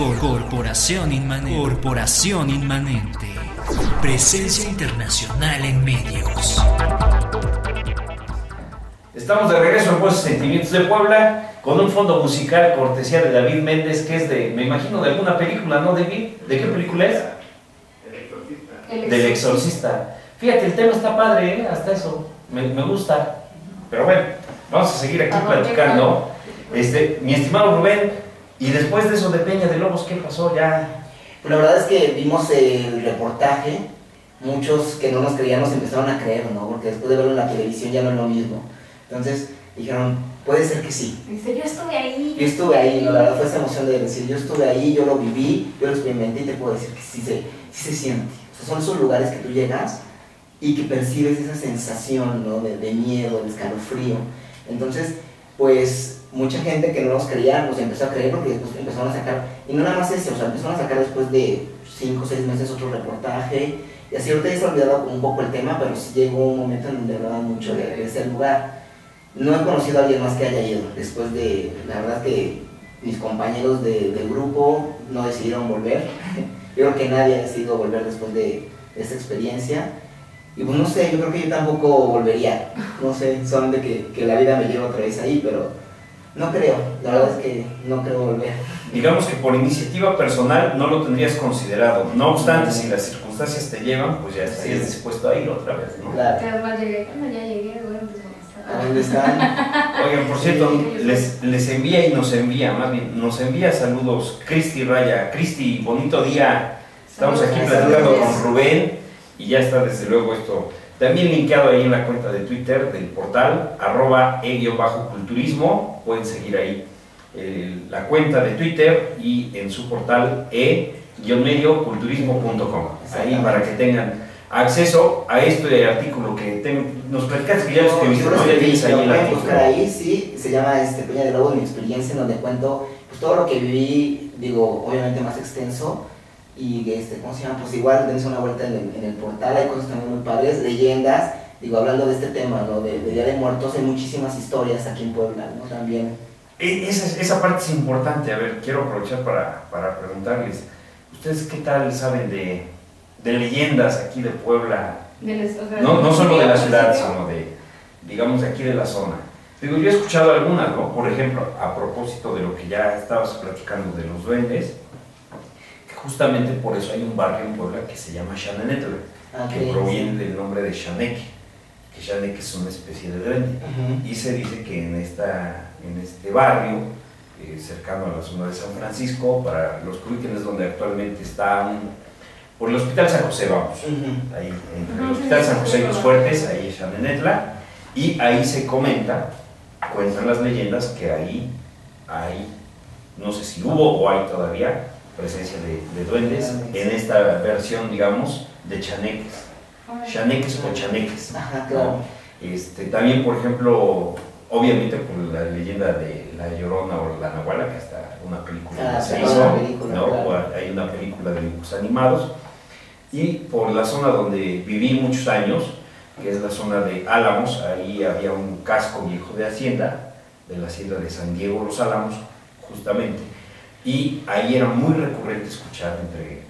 Corporación Inmanente. Corporación Inmanente. Presencia internacional en medios. Estamos de regreso en Voces Sentimientos de Puebla con un fondo musical cortesía de David Méndez que es de, me imagino, de alguna película, ¿no, David? ¿De qué película es? Del Exorcista. Fíjate, el tema está padre, ¿eh? hasta eso. Me, me gusta. Pero bueno, vamos a seguir aquí platicando. Este, mi estimado Rubén, y después de eso de Peña de Lobos, ¿qué pasó ya? Pues la verdad es que vimos el reportaje, muchos que no nos creían nos empezaron a creer, ¿no? Porque después de verlo en la televisión ya no es lo mismo. Entonces dijeron, puede ser que sí. Dice, yo estuve ahí. Yo estuve ahí, ¿no? la verdad fue esa emoción de decir, yo estuve ahí, yo lo viví, yo lo experimenté y te puedo decir que sí se, sí se siente. O sea, son esos lugares que tú llegas y que percibes esa sensación, ¿no? De, de miedo, de escalofrío. Entonces, pues mucha gente que no nos creía nos empezó a creer porque después empezaron a sacar, y no nada más ese, o sea, empezaron a sacar después de 5 o 6 meses otro reportaje, y así ahorita ya se ha olvidado un poco el tema, pero sí llegó un momento en donde hablaban mucho de, de, ese lugar. No he conocido a alguien más que haya ido, después de, la verdad que mis compañeros de, grupo no decidieron volver, yo creo que nadie ha decidido volver después de, de esta experiencia, y pues no sé, yo creo que yo tampoco volvería, no sé, solamente que, que la vida me lleva otra vez ahí, pero no creo, la verdad es que no creo volver. Digamos que por iniciativa personal no lo tendrías considerado. No obstante, si las circunstancias te llevan, pues ya estarías dispuesto a ir otra vez, ¿no? Claro. Pero llegué, cuando ya llegué, bueno, pues ¿A dónde están? Oigan, por cierto, les, les envía y nos envía, más bien, nos envía saludos Cristi Raya. Cristi, bonito día. Estamos aquí platicando con Rubén y ya está desde luego esto también linkeado ahí en la cuenta de Twitter del portal, arroba e-culturismo. Pueden seguir ahí eh, la cuenta de Twitter y en su portal e-medioculturismo.com. Ahí para que tengan acceso a este artículo que ten, nos platicaste que ya lo escribiste, ¿no? Ya tienes ahí el artículo. buscar ahí, sí, se llama este, Peña de Lobo, mi experiencia, en donde cuento pues, todo lo que viví, digo, obviamente más extenso, y este, ¿cómo se llama? Pues igual dense una vuelta en el, en el portal, hay cosas también muy padres, leyendas, digo, hablando de este tema, ¿no? De, de Día de Muertos, hay muchísimas historias aquí en Puebla, ¿no? También. E- Esa, esa parte es importante. A ver, quiero aprovechar para, para preguntarles, ¿ustedes qué tal saben de, de leyendas aquí de Puebla? De les- o sea, No, no solo de la ciudad, sino de, digamos, de aquí de la zona. Digo, yo he escuchado algunas, ¿no? Por ejemplo, a propósito de lo que ya estabas platicando de los duendes, justamente por eso hay un barrio en Puebla que se llama Xanenetl, Ah, que proviene del nombre de Xaneque, que Xaneque es una especie de duende. Ujú. Y se dice que en, esta, en este barrio, eh, cercano a la zona de San Francisco, para los que ubiquen es donde actualmente está un- por el Hospital San José, vamos, ahí entre el Hospital San José y los. Fuertes, ahí es Xanenetla, y ahí se comenta, cuentan las leyendas que ahí hay, no sé si hubo o hay todavía, presencia de, de duendes en esta versión, digamos, de chaneques, chaneques o chaneques. Ajá, claro. Este, también, por ejemplo, obviamente por la leyenda de La Llorona o La Nahuala, que hasta una película Ah, se hizo, una película, ¿no? claro. Hay una película de dibujos animados. Y por la zona donde viví muchos años, que es la zona de Álamos, ahí había un casco viejo de hacienda, de la hacienda de San Diego Los Álamos, justamente. Y ahí era muy recurrente escuchar entre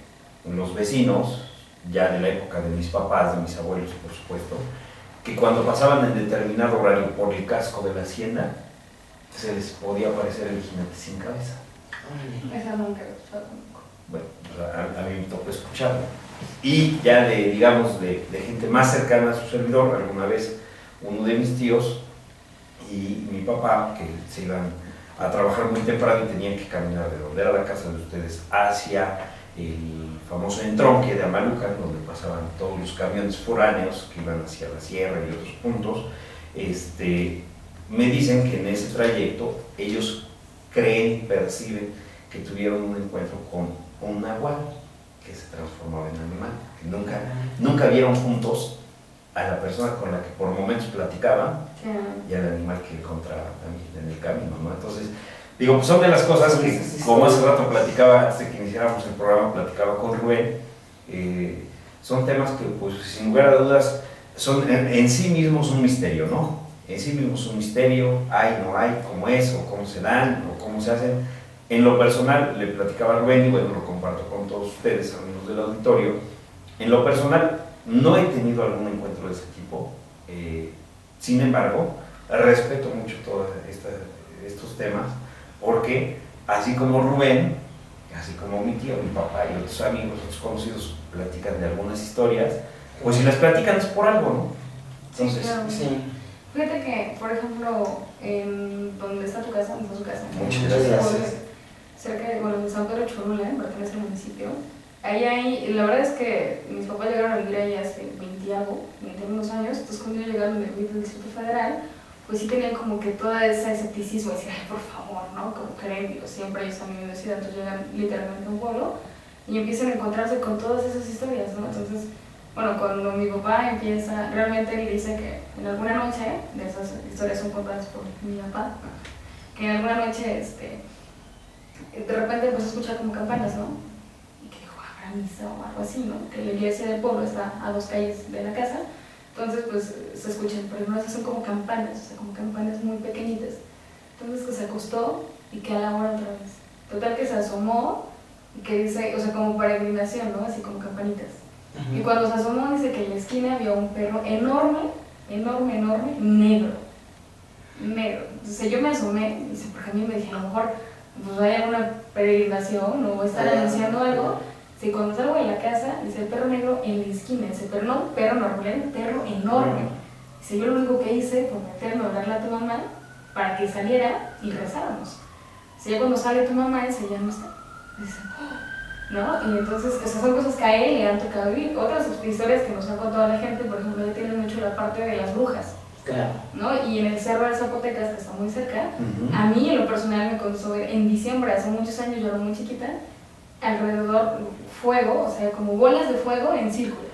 los vecinos, ya de la época de mis papás, de mis abuelos, por supuesto, que cuando pasaban en determinado horario por el casco de la hacienda, se les podía aparecer el jinete sin cabeza. Esa nunca. Bueno, pues a, a mí me tocó escucharlo. Y ya de, digamos, de, de gente más cercana a su servidor, alguna vez uno de mis tíos y mi papá, que se iban a trabajar muy temprano y tenían que caminar de donde era la casa de ustedes hacia el famoso entronque de Amalucan, donde pasaban todos los camiones foráneos que iban hacia la sierra y otros puntos, este, me dicen que en ese trayecto ellos creen y perciben que tuvieron un encuentro con un nahual que se transformaba en animal, que nunca, nunca vieron juntos a la persona con la que por momentos platicaban y al animal que encontraban también en el camino, ¿no? Entonces, digo, pues son de las cosas que, Sí, como hace rato platicaba, antes de que iniciáramos el programa, platicaba con Rubén, eh, son temas que, pues, sin lugar a dudas, son en, en sí mismos un misterio, ¿no? En sí mismos un misterio, hay, no hay, cómo es, o cómo se dan, o cómo se hacen, En lo personal, le platicaba a Rubén y bueno, lo comparto con todos ustedes, amigos del auditorio. En lo personal, no he tenido algún encuentro de ese tipo. eh, sin embargo, respeto mucho todos estos temas porque, así como Rubén, así como mi tío, mi papá y otros amigos, otros conocidos platican de algunas historias, pues si las platican es por algo, ¿no? Sí, Entonces, claro. Sí. Fíjate que, por ejemplo, en donde está tu casa, donde está su casa, Muchas en gracias. Cerca de, bueno, de San Pedro Cholula, pertenece al municipio. Ahí hay, la verdad es que mis papás llegaron a vivir ahí hace 20 y algo, 20 algunos años, entonces cuando ellos llegaron de vivir del Distrito Federal, pues sí tenían como que todo ese escepticismo, decir, por favor, ¿no? Como creen, siempre ellos también me decían, entonces llegan literalmente a un pueblo y empiezan a encontrarse con todas esas historias, ¿no? Entonces, bueno, cuando mi papá empieza, realmente él dice que en alguna noche, de esas historias son contadas por mi papá, que en alguna noche, este, de repente empezó a escuchar como campanas, ¿no? Habrá misa o algo así, ¿no? Que la iglesia del pueblo está a dos calles de la casa, entonces pues se escuchan, pero no son como campanas, o sea, como campanas muy pequeñitas. Entonces que se acostó y que a la hora otra vez. Total que se asomó y que dice, o sea, como peregrinación, ¿no? Así como campanitas. Y cuando se asomó dice que en la esquina había un perro enorme, enorme, enorme, negro. Negro. Entonces yo me asomé, dice, porque a mí me dije, a lo mejor pues hay alguna peregrinación o estar Ah. anunciando algo. Si cuando salgo de la casa, dice el perro negro en la esquina, dice, pero no perro normal, era un perro enorme. Dice, yo lo único que hice fue meterme a hablarle a tu mamá para que saliera y rezáramos. Si ya cuando sale tu mamá, dice, ya no está. Dice, "Oh", ¿no? Y entonces, esas son cosas que a él le han tocado vivir. Otras historias que nos ha contado la gente, por ejemplo, él tiene mucho la parte de las brujas, Claro. ¿no? Y en el Cerro de Zapotecas, que está muy cerca, Ujú. a mí en lo personal me contó en diciembre, hace muchos años, yo era muy chiquita, alrededor fuego, o sea, como bolas de fuego en círculo.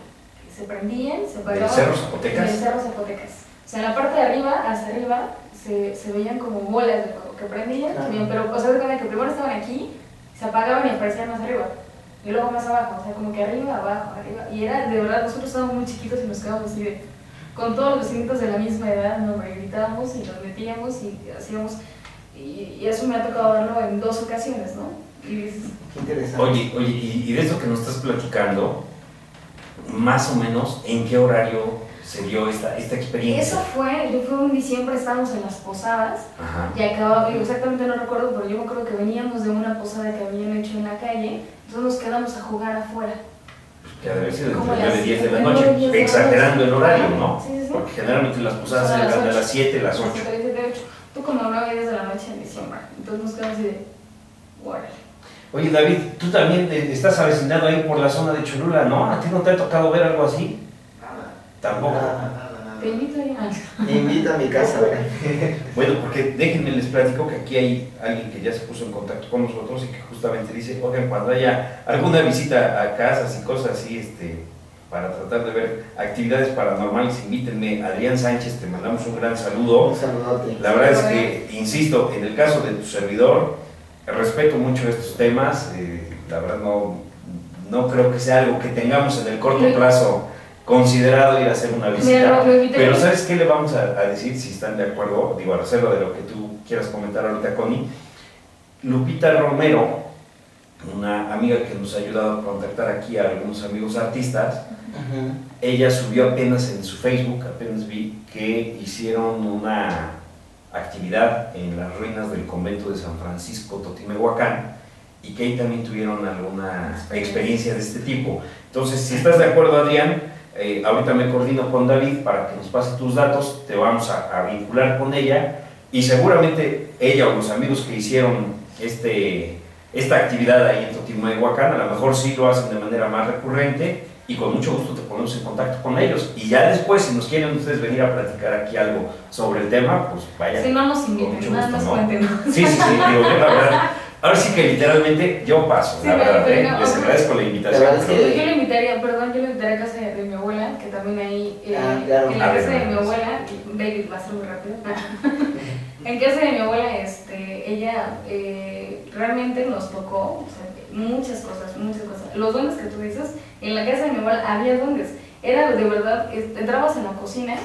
que Se prendían, se ¿Del apagaban. Cerro Zapotecas? Del Cerro Zapotecas. O sea, en la parte de arriba, hacia arriba, se, se veían como bolas de fuego que prendían, Claro. subían, pero, o sea, que primero estaban aquí, se apagaban y aparecían más arriba. Y luego más abajo, o sea, como que arriba, abajo, arriba. Y era, de verdad, nosotros estábamos muy chiquitos y nos quedábamos así de, con todos los vecinitos de la misma edad, ¿no? Gritábamos y nos metíamos y hacíamos, y, y eso me ha tocado verlo en dos ocasiones, ¿no? Y dices, Qué interesante. Oye, oye, y, y de esto que nos estás platicando, más o menos, ¿en qué horario se dio esta, esta experiencia? eso fue, yo fue un diciembre, estábamos en las posadas, Ajá. Y acababa, exactamente no recuerdo, pero yo me acuerdo que veníamos de una posada que habían hecho en la calle, entonces nos quedamos a jugar afuera. Que debe ser entre las 9 y 10 de la noche, exagerando el horario, ¿no? Sí, sí, sí. Porque generalmente las posadas a las eran de las 7, las 8. Siete, siete, ocho. Tú como 9 10 de la noche en diciembre. Entonces nos quedamos así de, órale. Oye, David, tú también eh, estás avecinado ahí por la zona de Cholula, ¿no? ¿A ti no te ha tocado ver algo así? Nada, Tampoco. Nada, nada, nada. Te invito ya. Me invita a mi casa, ¿verdad? Bueno, porque déjenme les platico que aquí hay alguien que ya se puso en contacto con nosotros y que justamente dice, oigan, cuando haya alguna visita a casas y cosas así, este, para tratar de ver actividades paranormales, invítenme. Adrián Sánchez, te mandamos un gran saludo. Un saludote. La verdad es que, insisto, en el caso de tu servidor, respeto mucho estos temas, eh, la verdad no, no creo que sea algo que tengamos en el corto plazo considerado ir a hacer una visita. Pero ¿sabes qué le vamos a, a decir si están de acuerdo? Digo, a reserva de lo que tú quieras comentar ahorita, Connie. Lupita Romero, una amiga que nos ha ayudado a contactar aquí a algunos amigos artistas, ella subió apenas en su Facebook, apenas vi que hicieron una actividad en las ruinas del convento de San Francisco Totimehuacán y que ahí también tuvieron alguna experiencia de este tipo. Entonces, si estás de acuerdo, Adrián, eh, ahorita me coordino con David para que nos pase tus datos, te vamos a, a vincular con ella y seguramente ella o los amigos que hicieron este, esta actividad ahí en Totimehuacán, a lo mejor sí lo hacen de manera más recurrente y con mucho gusto te ponemos en contacto con ellos. Y ya después, si nos quieren ustedes venir a platicar aquí algo sobre el tema, pues vaya. Si no nos Con mucho inviten, nada gusto, más ¿no? cuéntenos. Sí, sí, sí, digo, yo la verdad, ahora sí que literalmente yo paso, Sí, la verdad, pero ¿eh? no, les agradezco la invitación. La verdad es pero- que- Yo lo invitaría, perdón, yo lo invitaría a casa de, mi abuela, que también ahí, eh, Ah, claro. en la A casa de mi abuela, David va a ser muy rápido. en casa de mi abuela, este, ella eh, realmente nos tocó o sea, muchas cosas, muchas cosas. Los duendes que tú dices, en la casa de mi abuela había duendes. Era de verdad, entrabas en la cocina,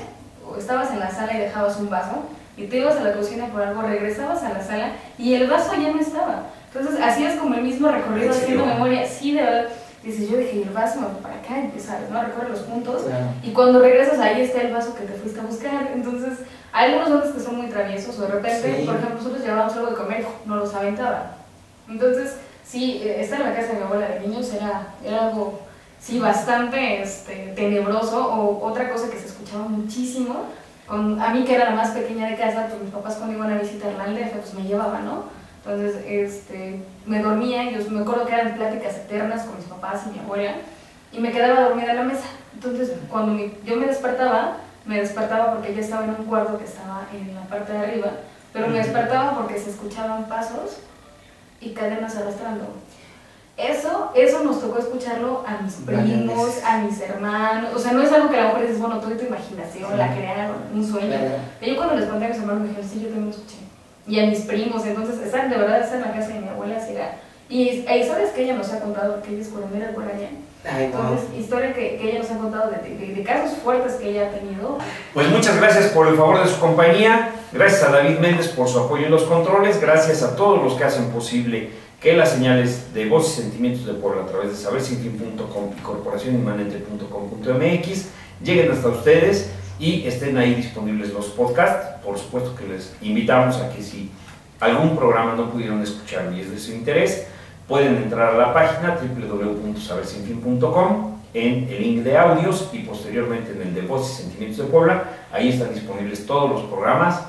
o estabas en la sala y dejabas un vaso, y te ibas a la cocina por algo, regresabas a la sala y el vaso ya no estaba. Entonces, así es como el mismo recorrido haciendo memoria. Sí, de verdad. Dices, yo dejé el vaso, me para acá, y empiezas, ¿no? Recorre los puntos. Claro. Y cuando regresas ahí está el vaso que te fuiste a buscar. Entonces, hay algunos hombres que son muy traviesos o de repente, Sí. por ejemplo, nosotros llevábamos algo de comer, no los aventaban. Entonces, sí, eh, estar en la casa de mi abuela de niños era, era algo, sí, bastante este, tenebroso. O otra cosa que se escuchaba muchísimo, con, a mí que era la más pequeña de casa, pues mis papás cuando iban a visitar la aldea, pues me llevaban, ¿no? Entonces, este, me dormía y yo me acuerdo que eran pláticas eternas con mis papás y mi abuela y me quedaba dormida en la mesa. Entonces, cuando mi- yo me despertaba, me despertaba porque ella estaba en un cuarto que estaba en la parte de arriba, pero me despertaba porque se escuchaban pasos y cadenas arrastrando. Eso, eso nos tocó escucharlo a mis primos, a mis hermanos. O sea, no es algo que a lo mejor dices, bueno, tú y tu imaginación Sí. la crearon, un sueño. Claro. Pero yo cuando les conté a mis hermanos me dijeron, sí, yo también lo escuché. Y a mis primos, entonces, estar de verdad estar en la casa de mi abuela, sí era. Y hay historias que ella nos ha contado, porque ella es curandera. Ay, no. Entonces, historia que, que ella nos ha contado de, de- de casos fuertes que ella ha tenido. Pues muchas gracias por el favor de su compañía, gracias a David Méndez por su apoyo en los controles, gracias a todos los que hacen posible que las señales de voz y sentimientos de Puebla a través de sabersinfin.com y corporacioninmanente.com.mx lleguen hasta ustedes y estén ahí disponibles los podcasts. Por supuesto que les invitamos a que si algún programa no pudieron escuchar y es de su interés, pueden entrar a la página www.sabersinfin.com en el link de audios y posteriormente en el de voz y sentimientos de Puebla. Ahí están disponibles todos los programas.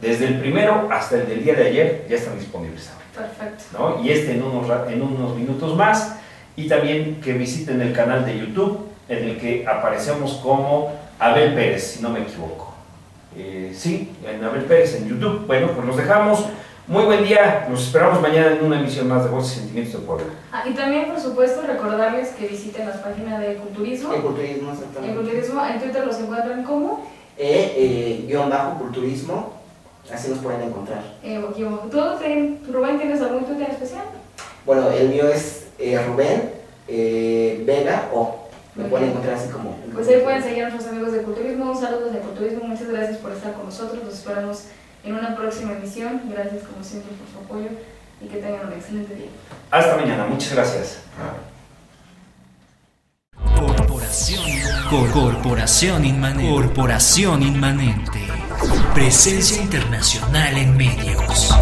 Desde el primero hasta el del día de ayer ya están disponibles ahora. Perfecto. ¿no? Y este en unos, en unos minutos más. Y también que visiten el canal de YouTube en el que aparecemos como Abel Pérez, si no me equivoco. Eh, sí, en Abel Pérez en YouTube. Bueno, pues los dejamos. Muy buen día. Nos esperamos mañana en una emisión más de Voces y Sentimientos de Puebla. Ah, y también, por supuesto, recordarles que visiten las páginas de Culturismo. El culturismo, En exactamente. Culturismo, en Twitter los encuentran como. E, eh, guion bajo culturismo, así nos pueden encontrar. Eh, ¿Tú, Rubén, tienes algún Twitter especial? Bueno, el mío es eh, Rubén eh, Vega o me pueden encontrar así como. Pues ahí pueden seguir a nuestros amigos de Culturismo. Un saludo desde Culturismo. Muchas gracias por estar con nosotros. Los esperamos en una próxima emisión. Gracias, como siempre, por su apoyo y que tengan un excelente día. Hasta mañana. Muchas gracias. Corporación, Cor- Corporación Inmanente. Corporación Inmanente. Presencia internacional en medios.